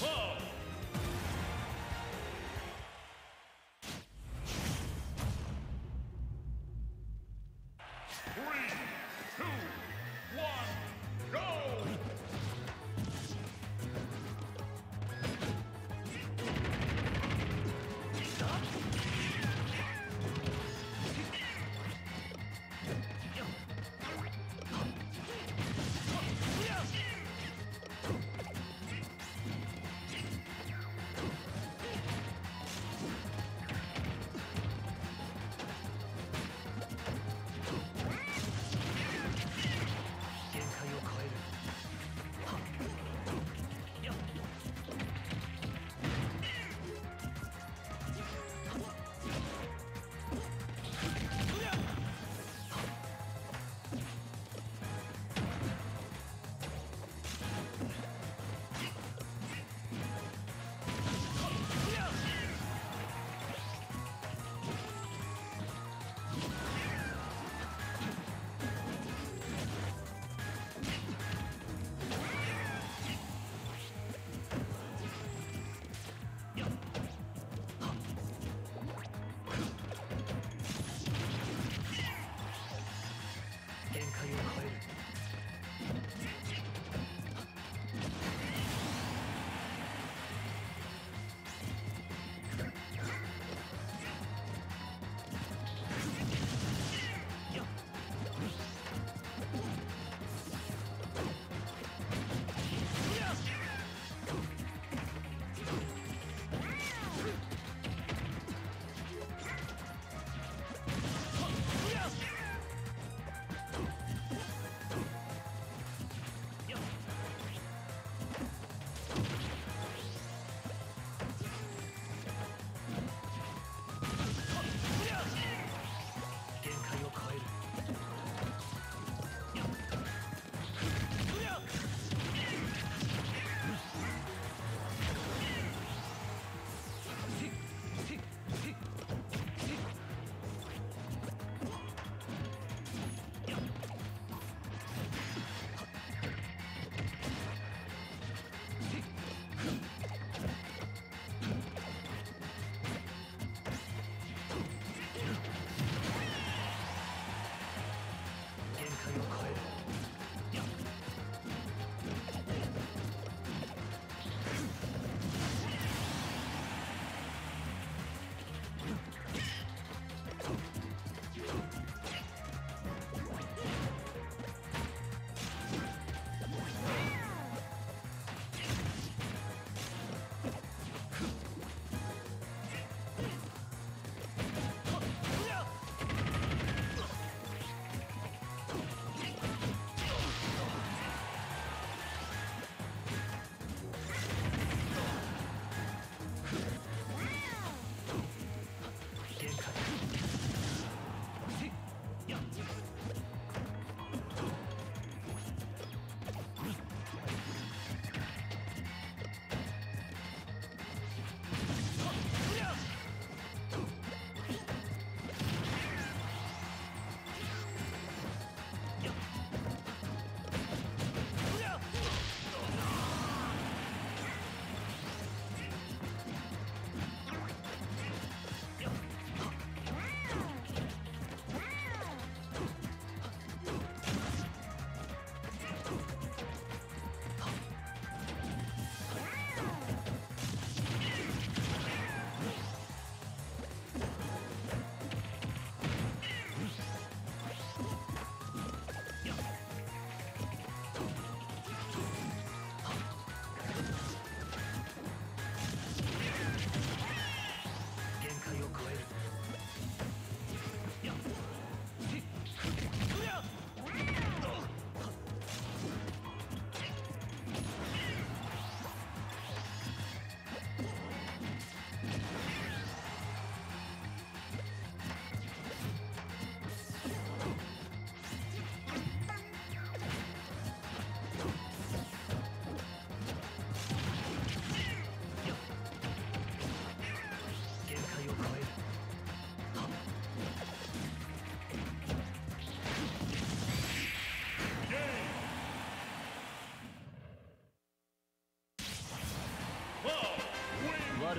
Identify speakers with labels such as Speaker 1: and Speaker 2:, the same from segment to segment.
Speaker 1: Whoa!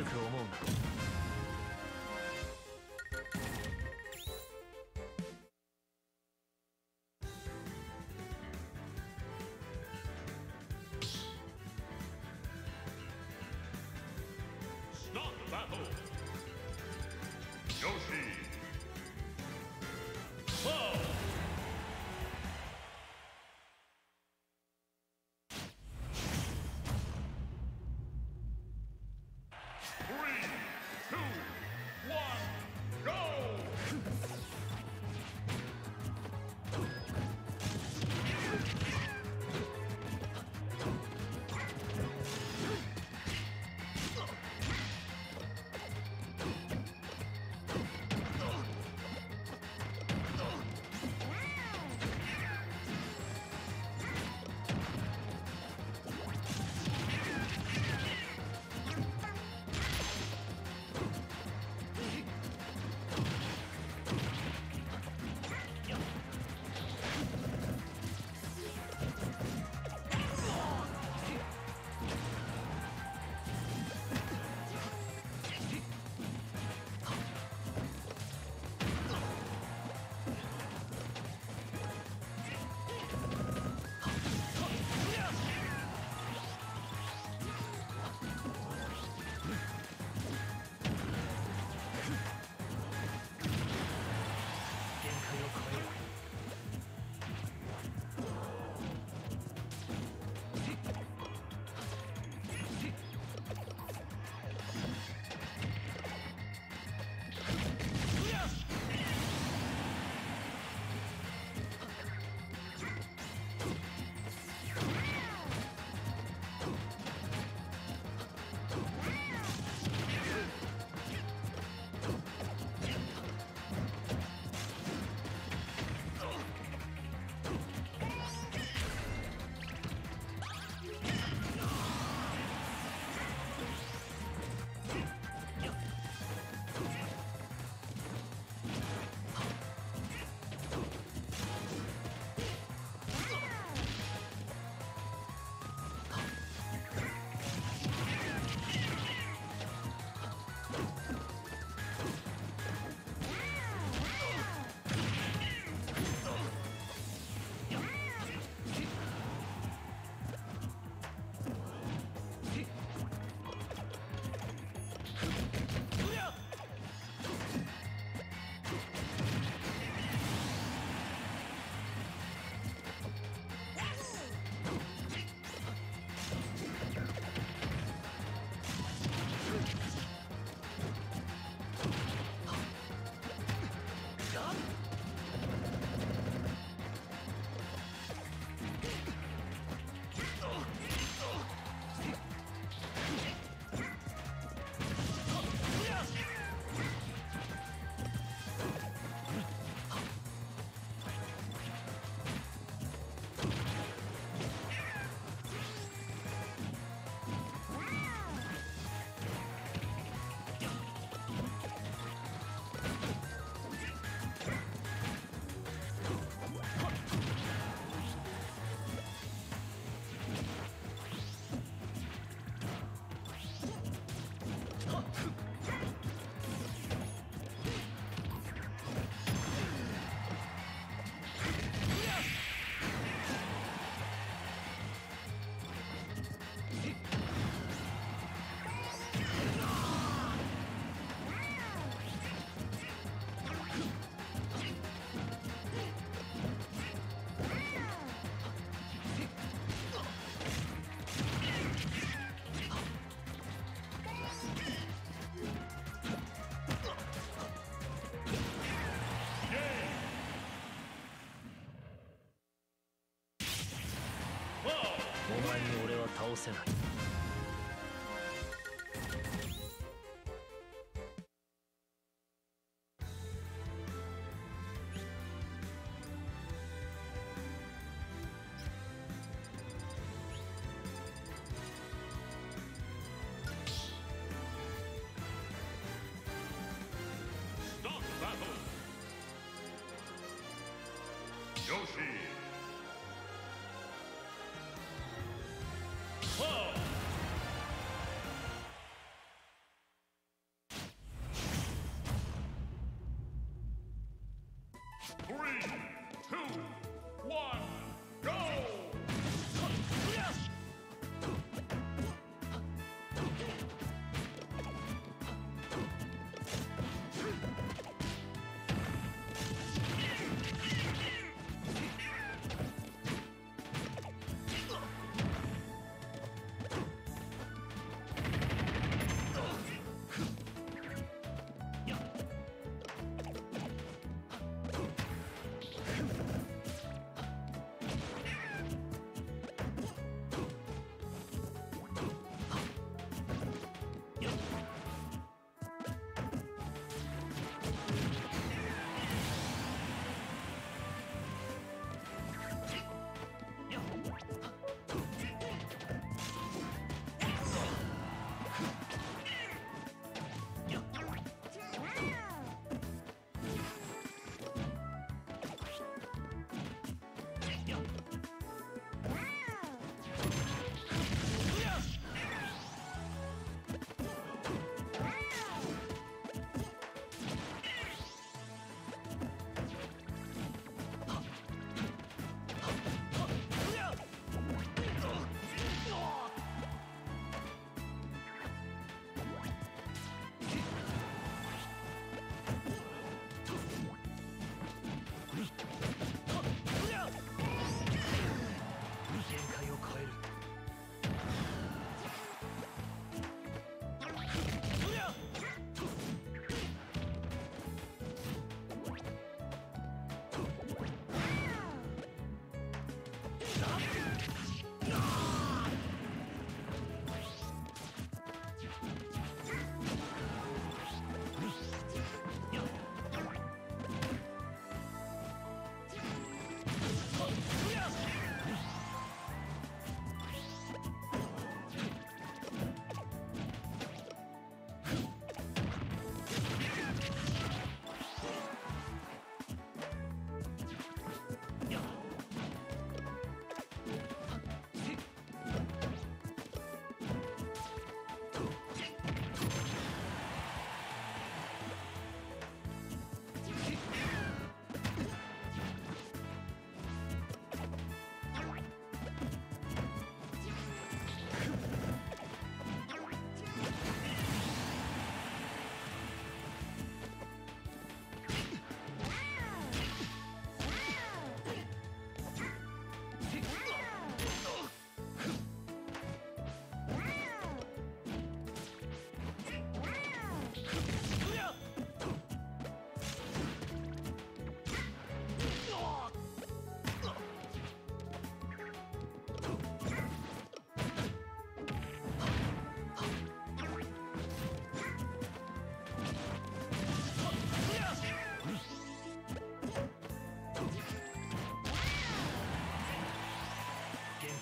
Speaker 2: く思うな
Speaker 1: Stop battle.
Speaker 2: 倒せない。
Speaker 1: スタ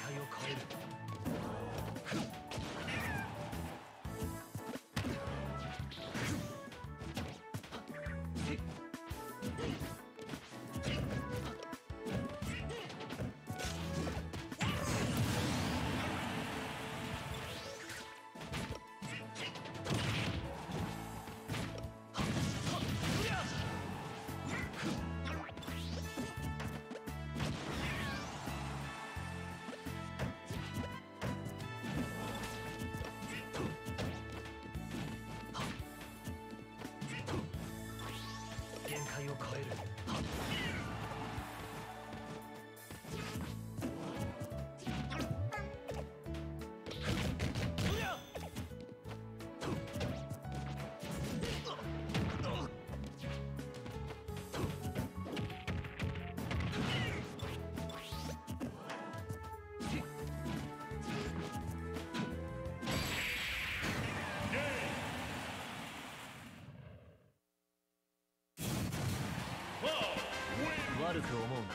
Speaker 1: 態を変える。
Speaker 2: 悪く思うな